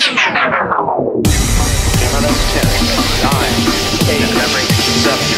Ten, nine, eight, seven.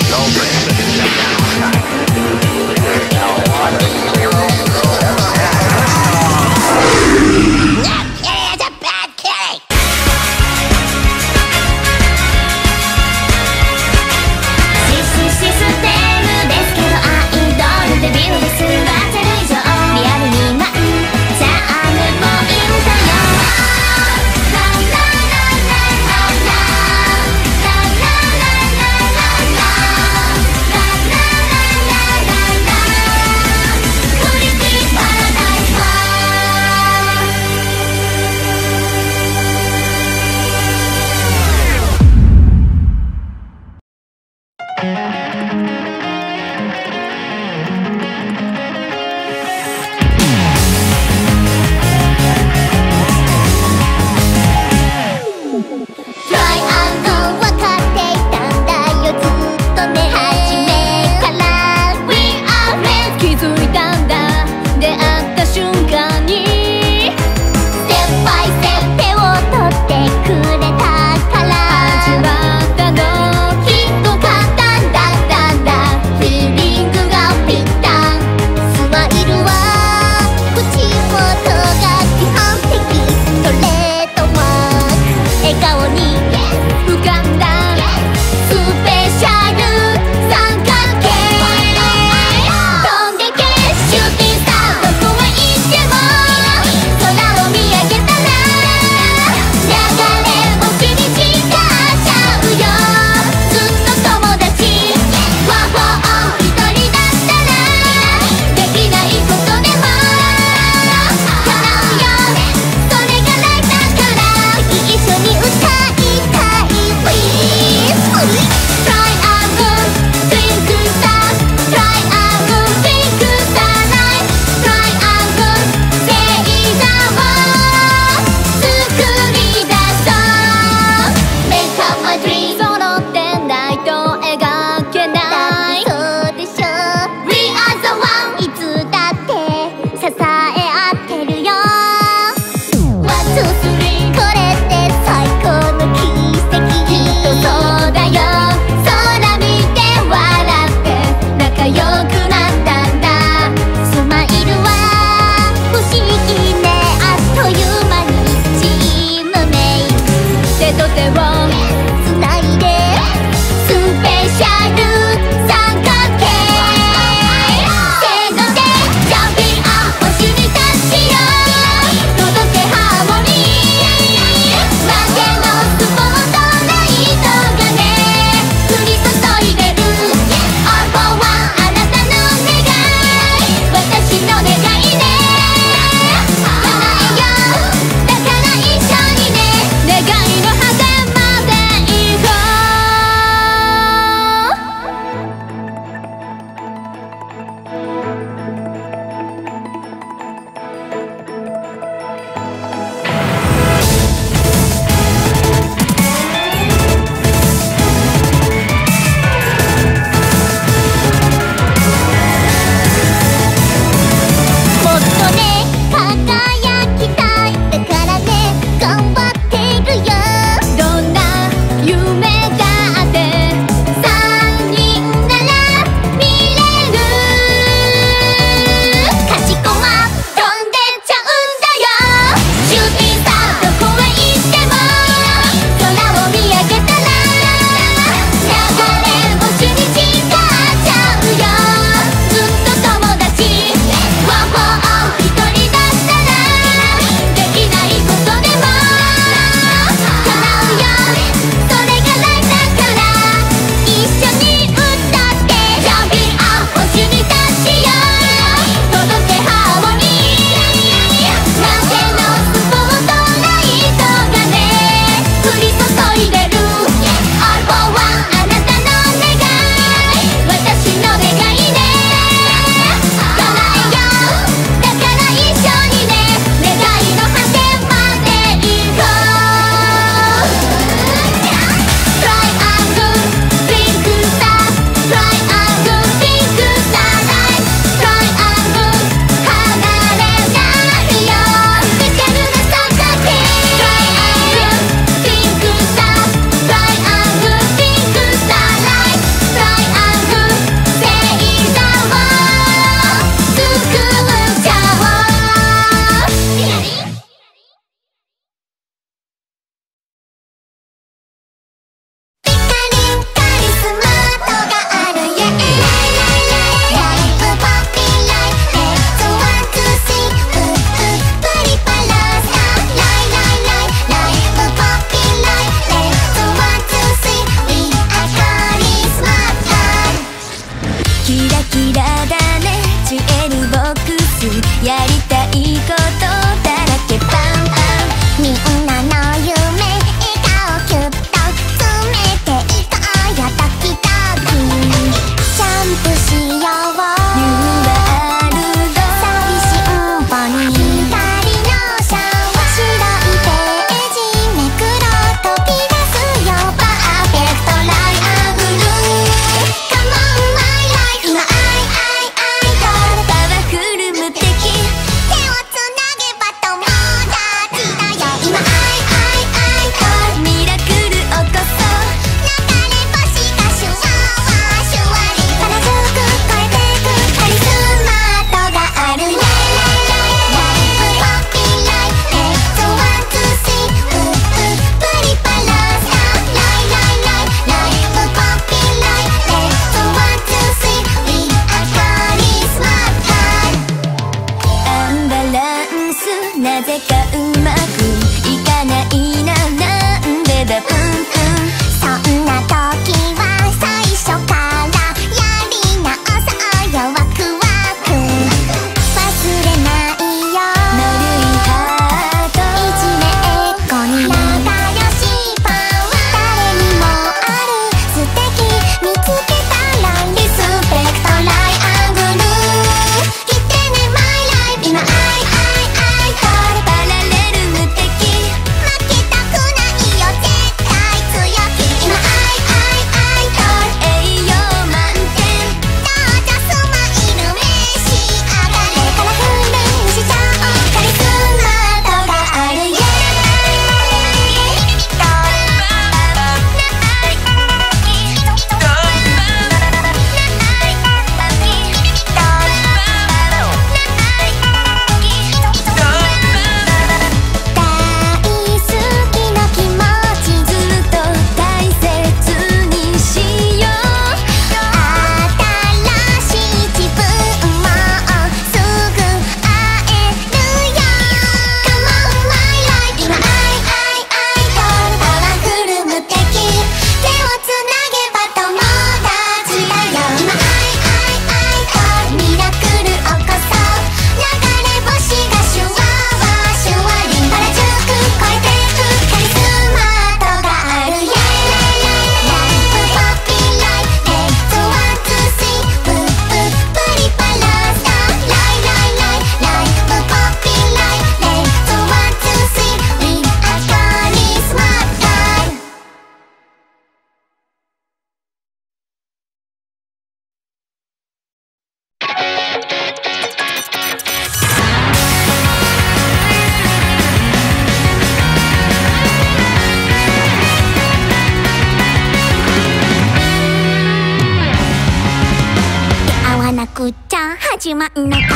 しまんなかった。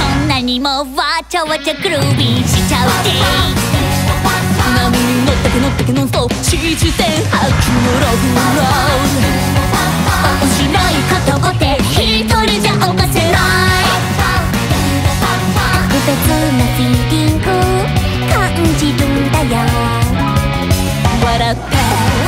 こんなにもわちゃわちゃグルービーしちゃうで波に乗ってけのってけのンストップ指示点ハのロブロールしろいことってとりじゃおかせない複雑なフィーリング感じるんだよ笑って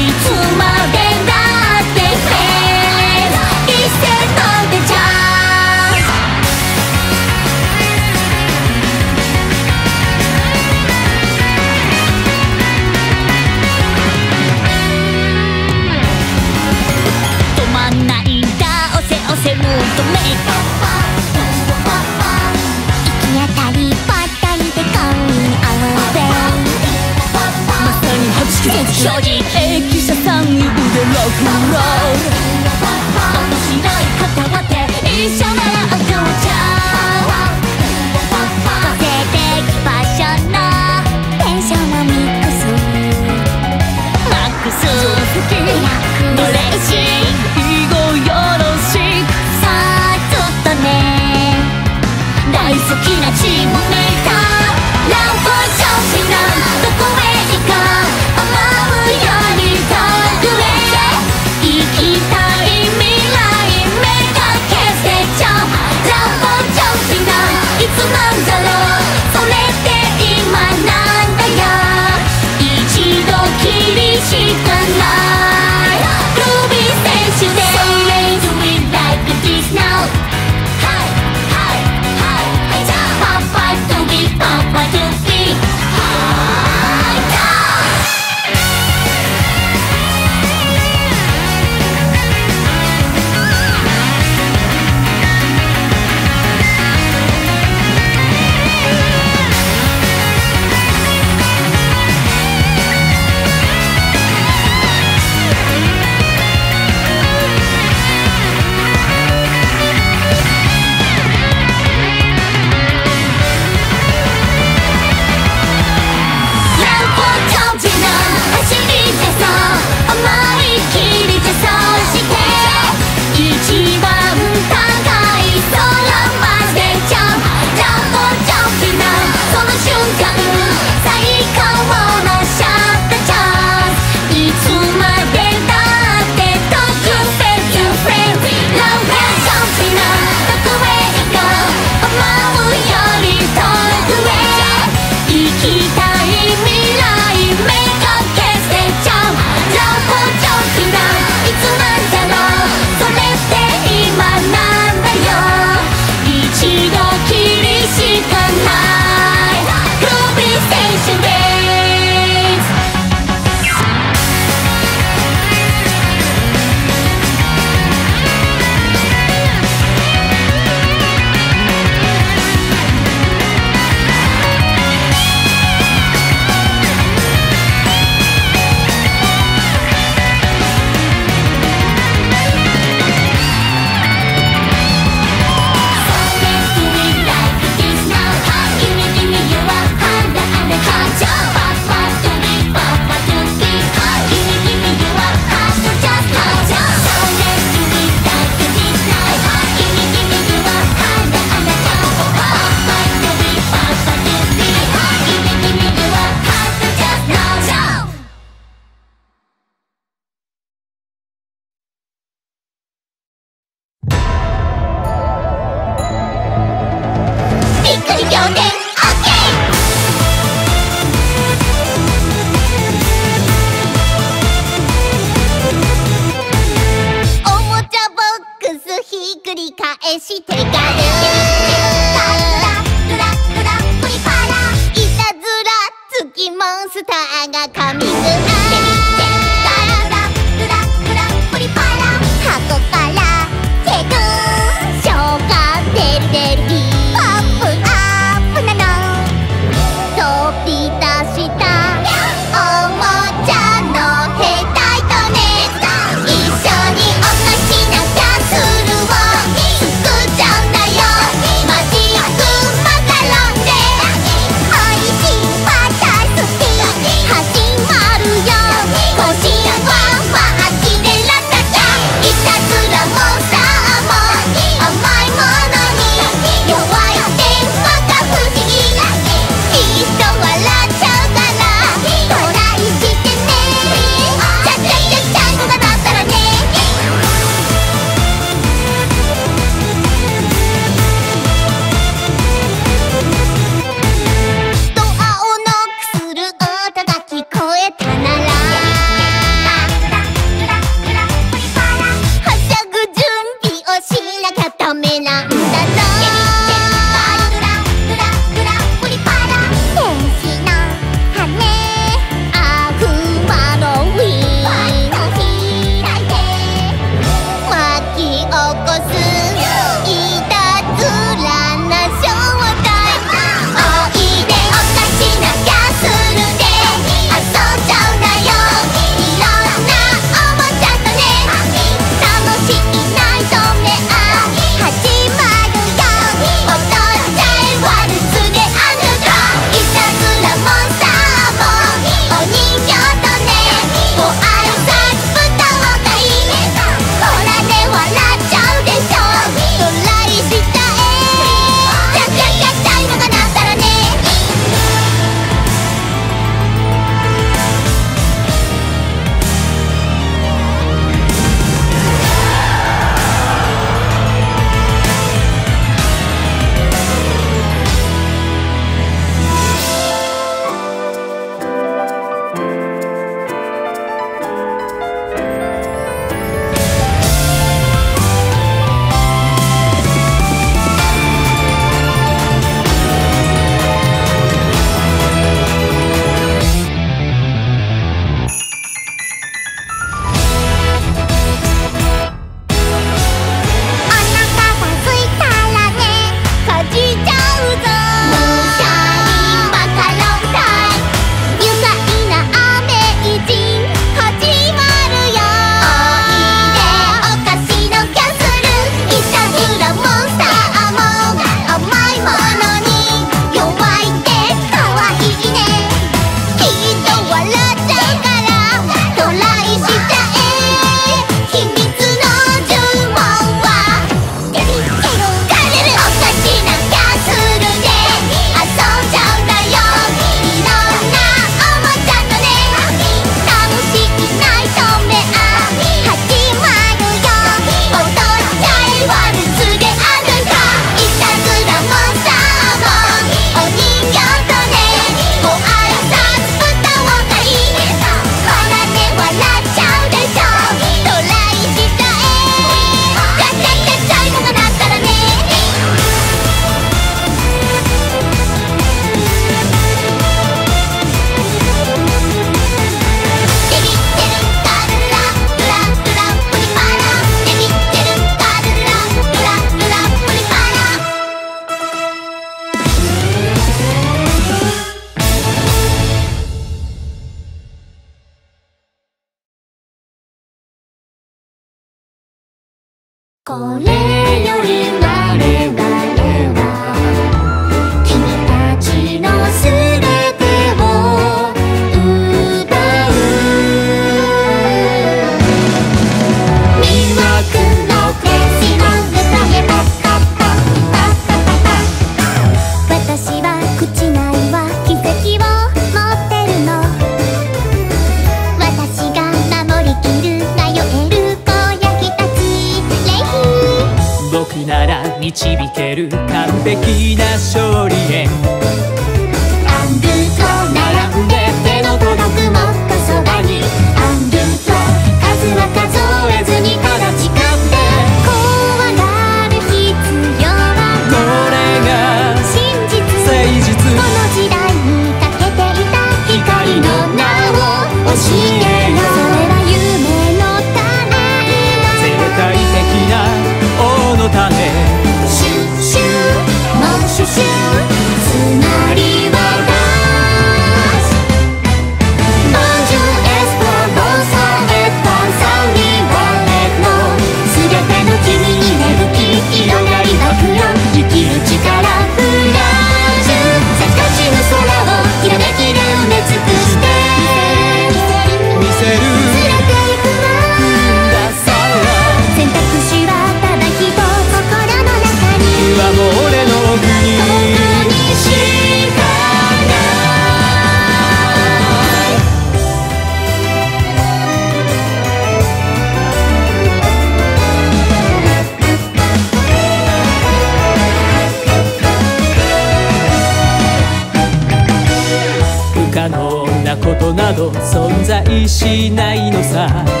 しないのさ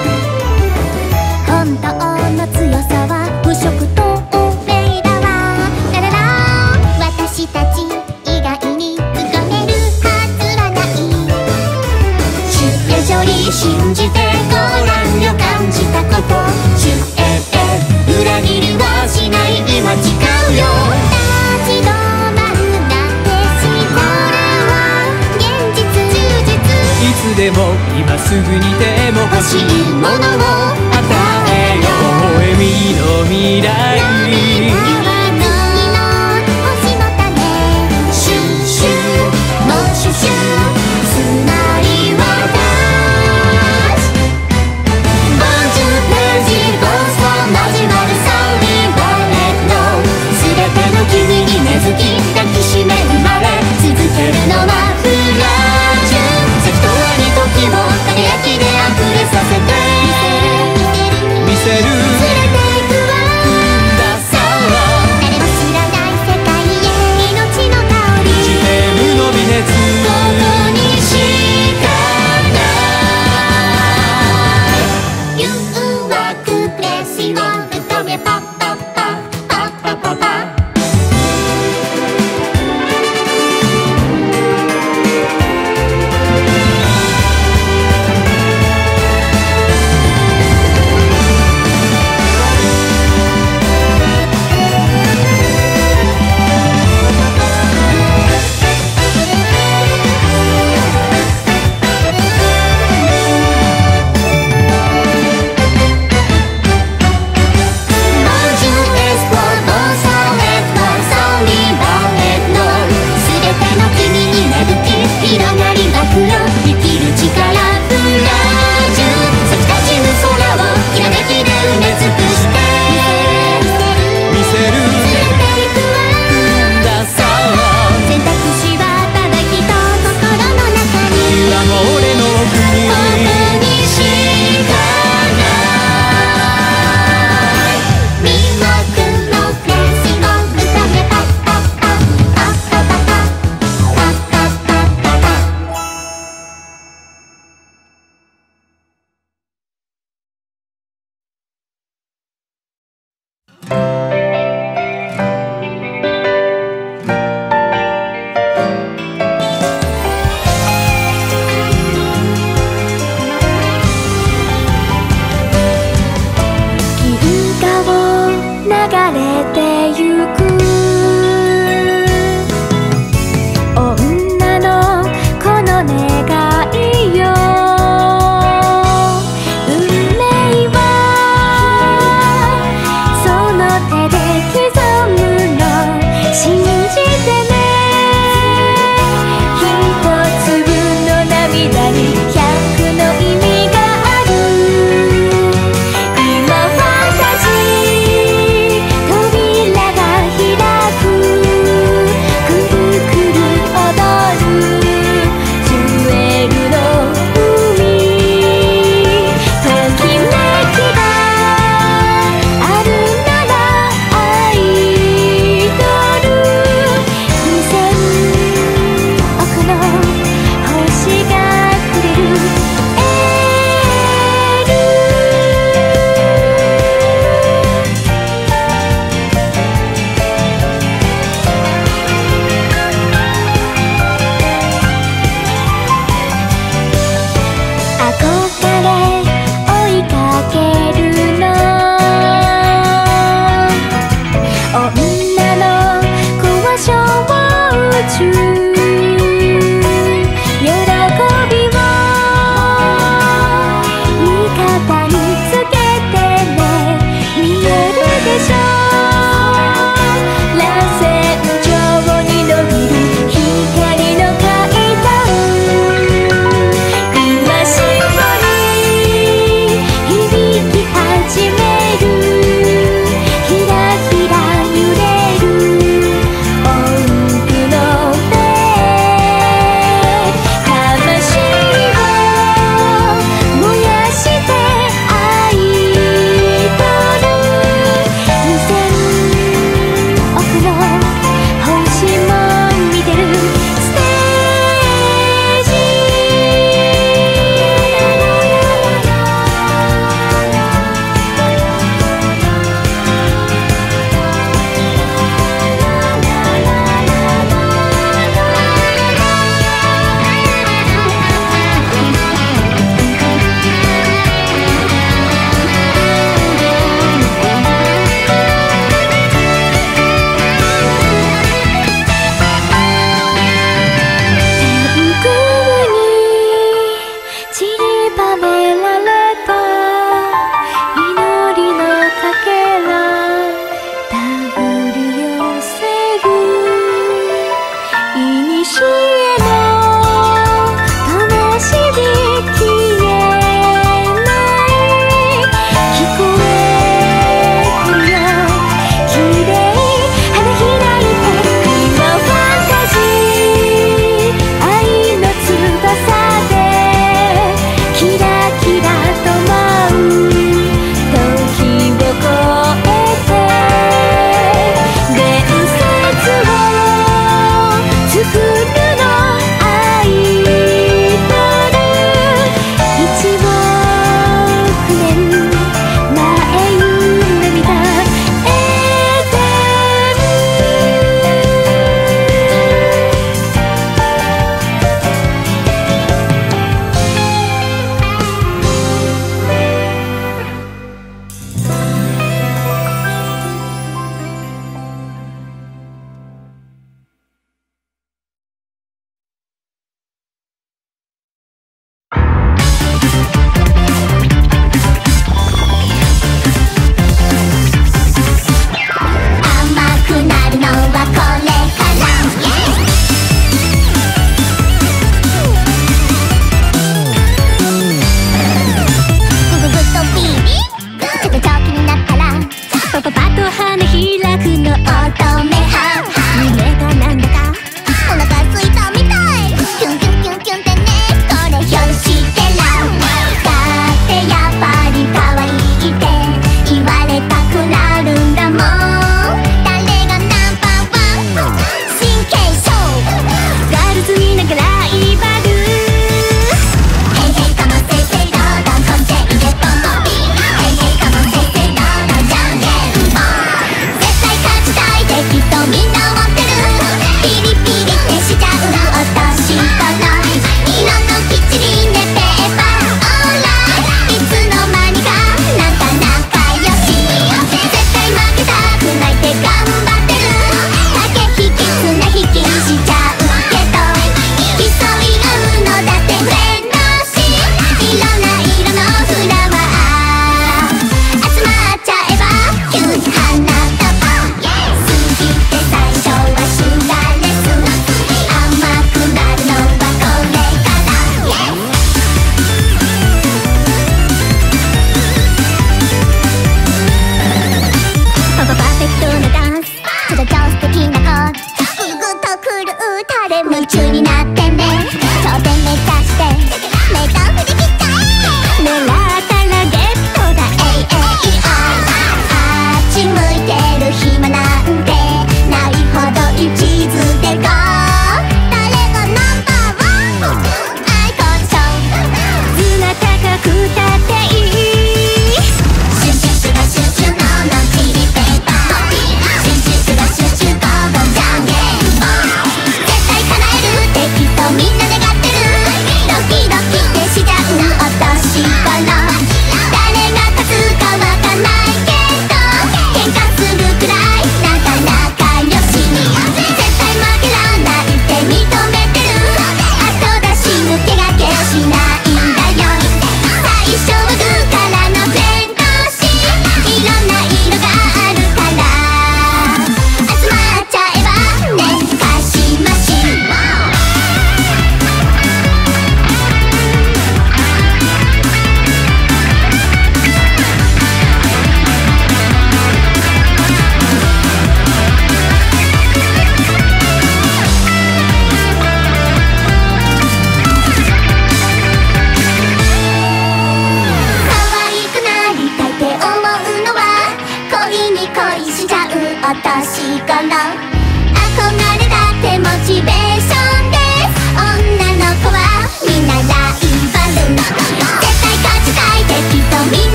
to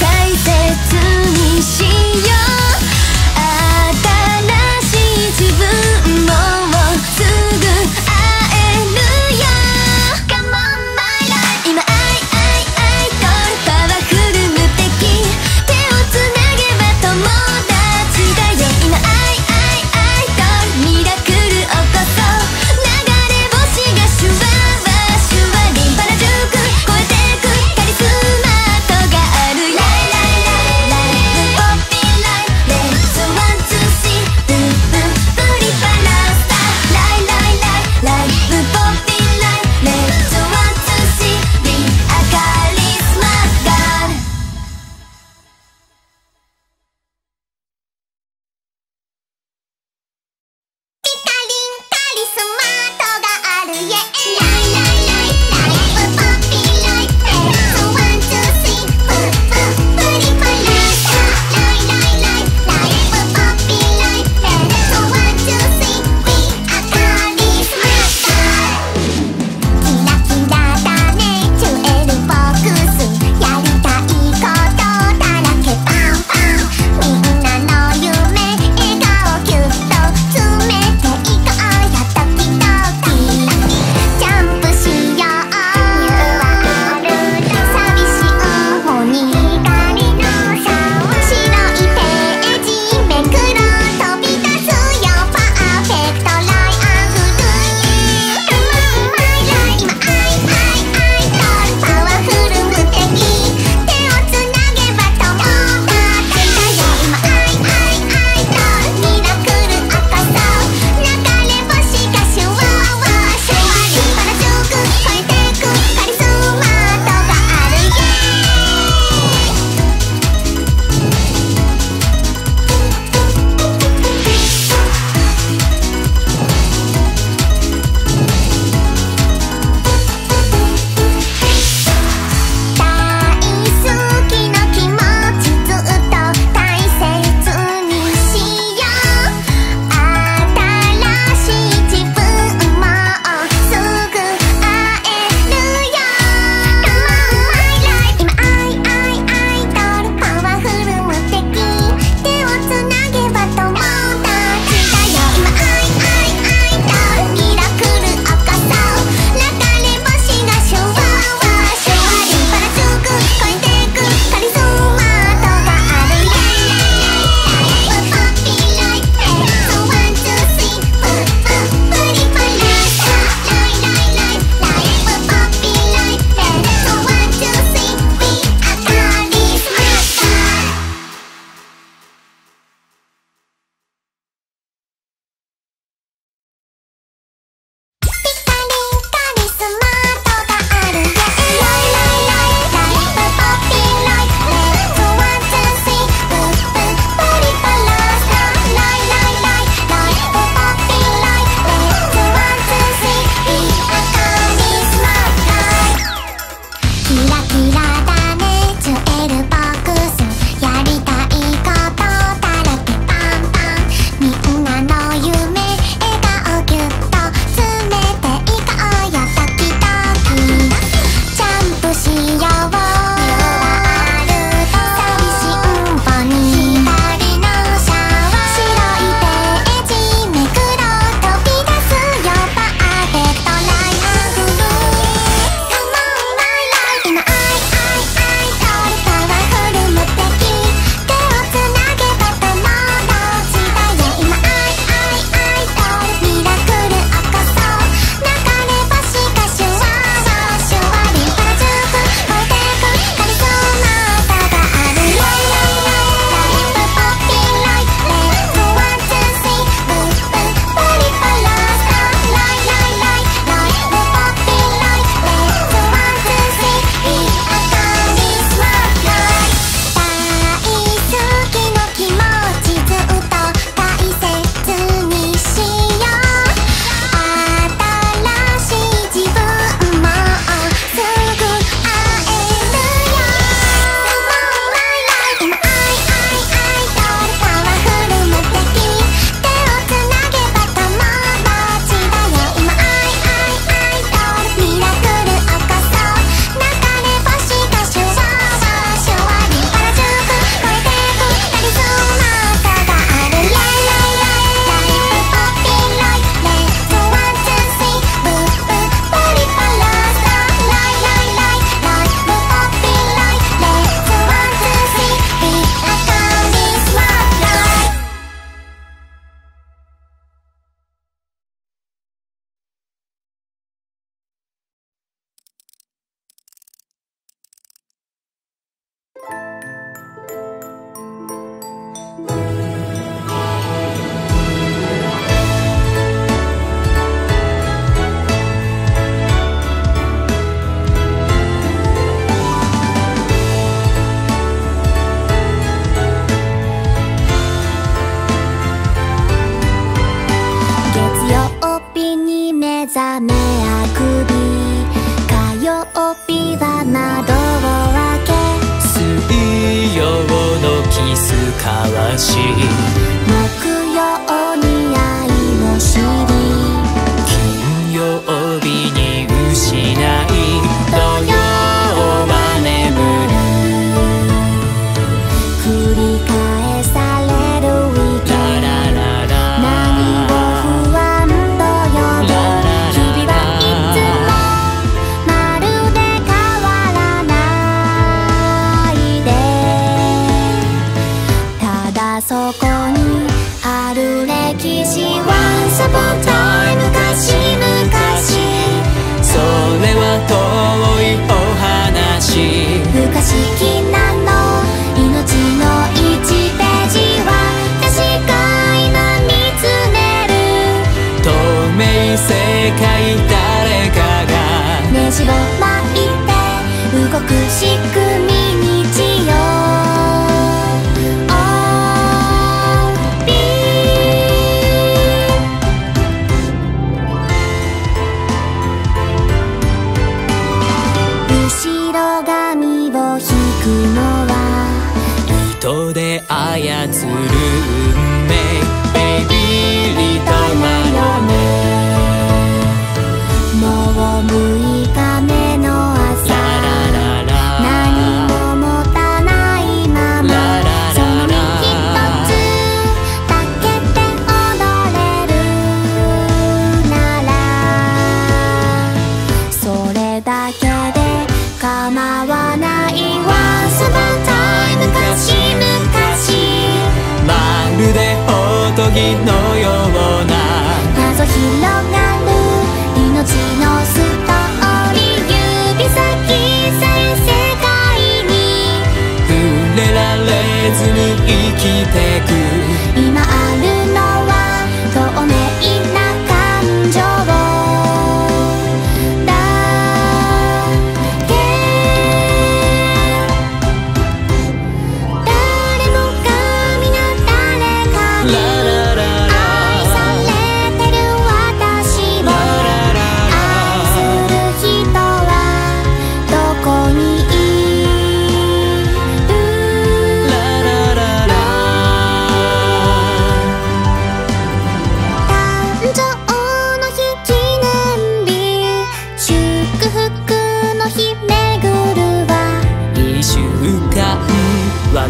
大切にしよう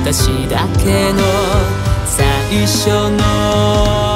私だけの最初の